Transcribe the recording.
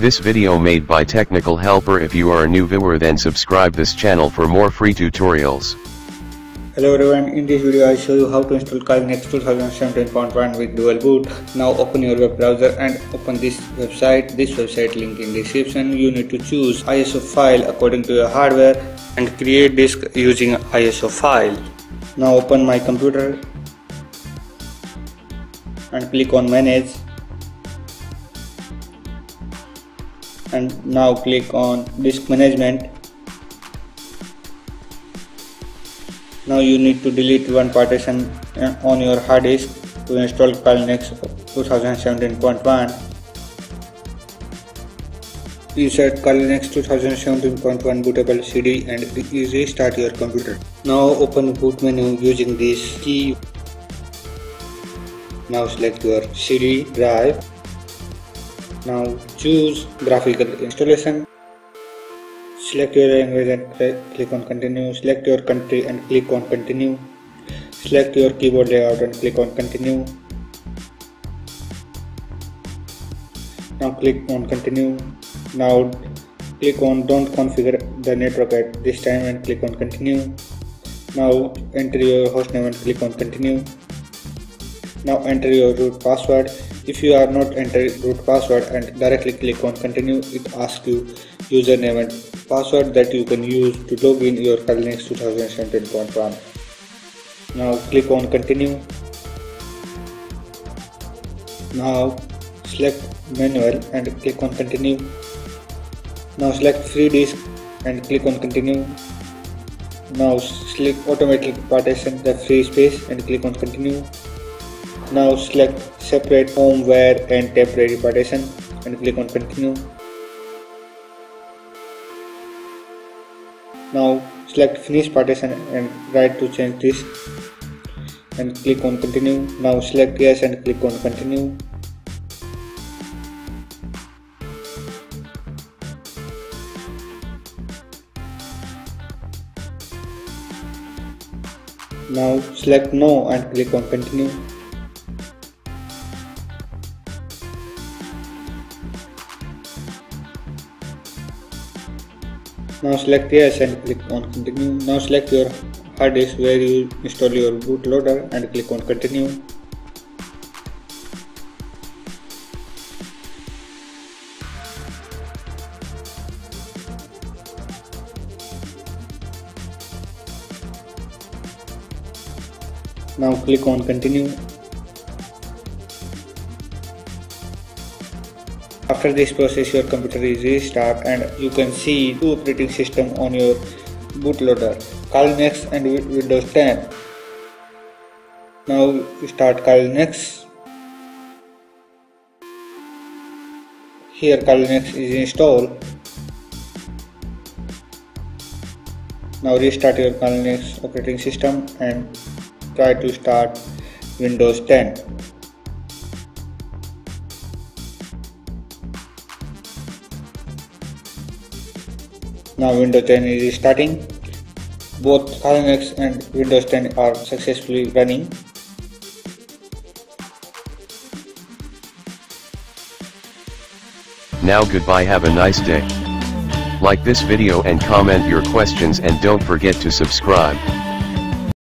This video made by Technical Helper if you are a new viewer then subscribe this channel for more free tutorials. Hello everyone, in this video I show you how to install Kali Linux 2017.1 with dual boot. Now open your web browser and open this website. This website link in description. You need to choose ISO file according to your hardware and create disk using ISO file. Now open my computer and click on manage and now click on disk management. Now you need to delete one partition uh, on your hard disk to install Linux 2017.1 insert Linux 2017.1 bootable CD and easily start your computer. Now open boot menu using this key. Now select your CD drive now choose graphical installation. Select your language and click on continue. Select your country and click on continue. Select your keyboard layout and click on continue. Now click on continue. Now click on don't configure the network at this time and click on continue. Now enter your hostname and click on continue. Now enter your root password if you are not entering root password and directly click on continue, it asks you username and password that you can use to log in your Linux 2017.1. Now click on continue. Now select manual and click on continue. Now select free disk and click on continue. Now select automatic partition the free space and click on continue. Now select separate firmware and temporary partition and click on continue. Now select finish partition and write to change this and click on continue. Now select yes and click on continue. Now select no and click on continue. Now select yes and click on continue. Now select your hard disk where you install your bootloader and click on continue. Now click on continue. After this process your computer is restart and you can see two operating system on your bootloader Kali Linux and Windows 10. Now start Kali Linux. Here Kali Linux is installed. Now restart your Kali Linux operating system and try to start Windows 10. Now Windows 10 is starting. Both Linux and Windows 10 are successfully running. Now goodbye have a nice day. Like this video and comment your questions and don't forget to subscribe.